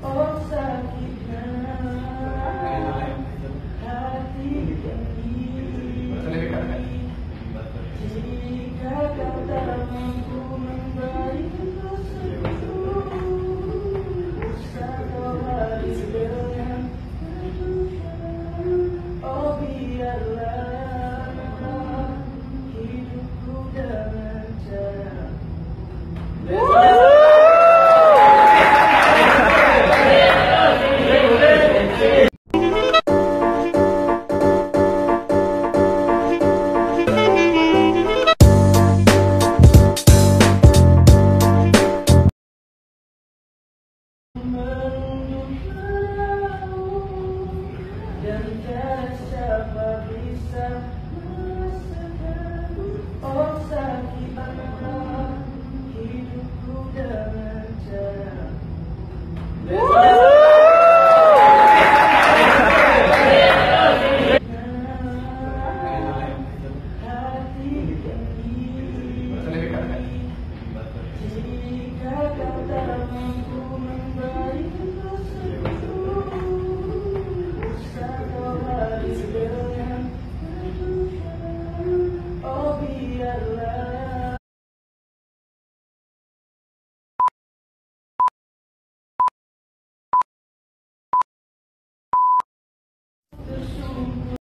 Oh, Woo!